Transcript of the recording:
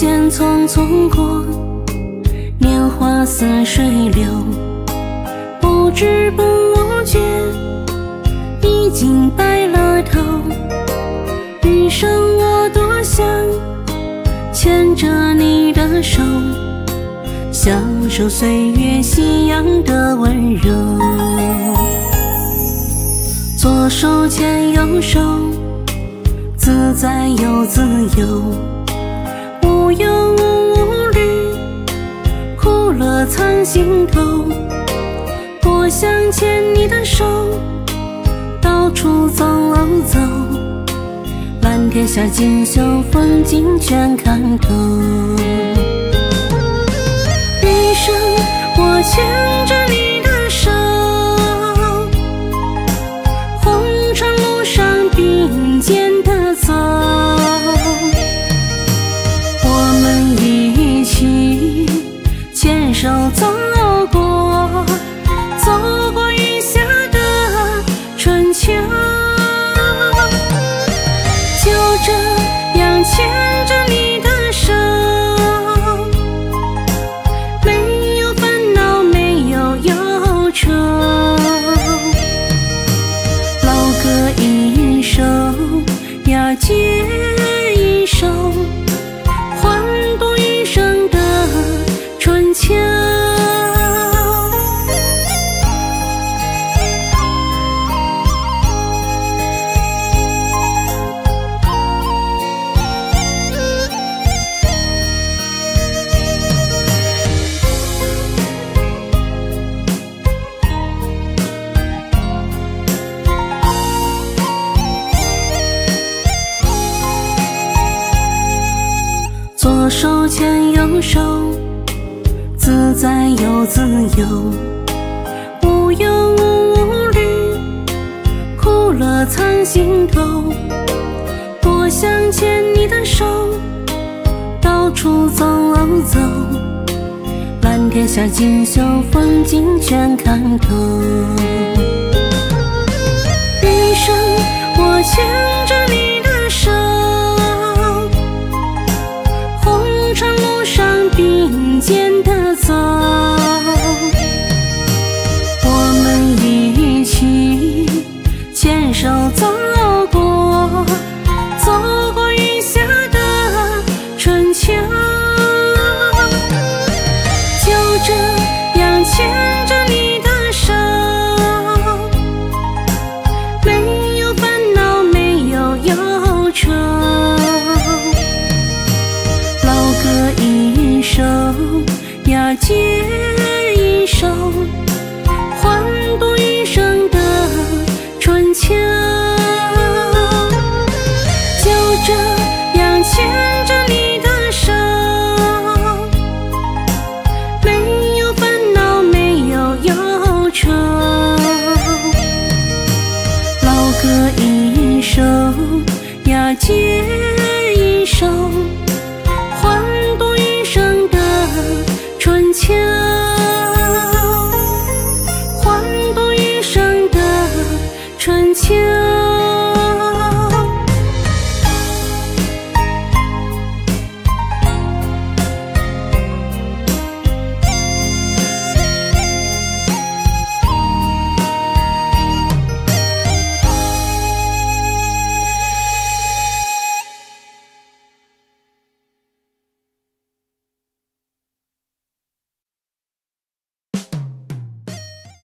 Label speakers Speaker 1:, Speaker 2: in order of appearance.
Speaker 1: 间匆匆过，年华似水流，不知不觉已经白了头。余生我多想牵着你的手，享受岁月夕阳的温柔。左手牵右手，自在又自由。无忧无虑，苦乐藏心头。多想牵你的手，到处走走，蓝天下锦绣风景全看透。余生我牵着一首呀接一首。左手牵右手，自在又自由，无忧无虑，苦乐藏心头。多想牵你的手，到处走走，蓝天下锦绣风景全看透。余生我牵 coração. 呀接一首，换度余生的春秋。就这样牵着你的手，没有烦恼，没有忧愁。老歌一首要接。